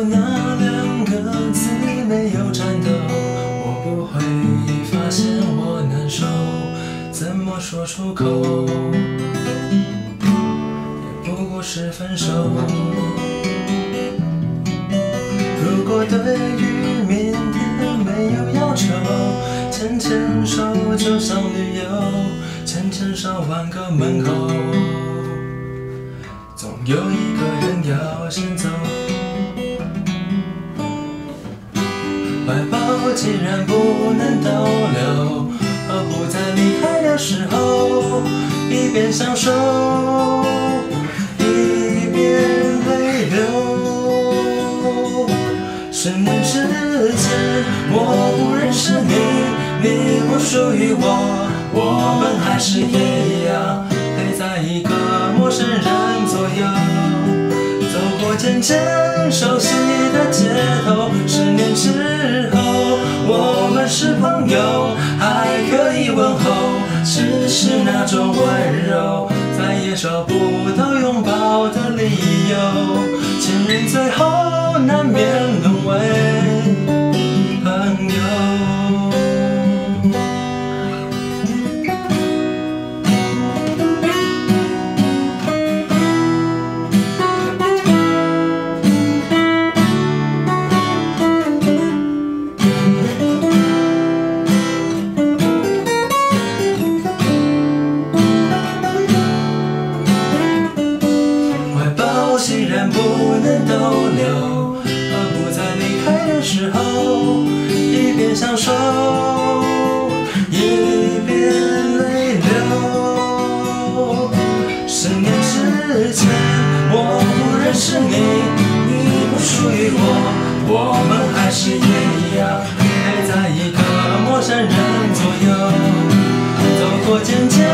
如果那两个字没有颤抖，我不会发现我难受。怎么说出口，也不过是分手。如果对于明天没有要求，牵牵手就像旅游，牵牵手万个门口，总有一个人要先走。怀抱既然不能逗留，何不在离开的时候一边享受，一边泪流？十年之前，我不认识你，你不属于我，我们还是一样陪在一个陌生人左右，走过渐渐熟悉的街头。我们是朋友，还可以问候，只是那种温柔，再也找不到拥抱的理由。情人最后难免沦为不能逗留，何不在离开的时候一边享受，一边泪流？十年之前，我不认识你，你不属于我，我们还是一样陪在一个陌生人左右，走过渐渐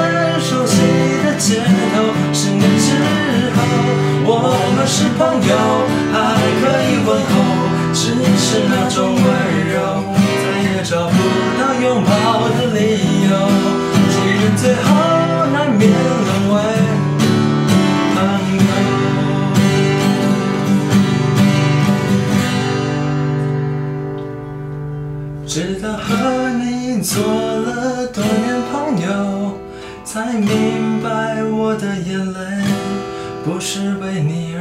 朋友，还可以问候，只是那种温柔，再也找不到拥抱的理由。情人最后难免沦为朋友。直到和你做了多年朋友，才明白我的眼泪不是为你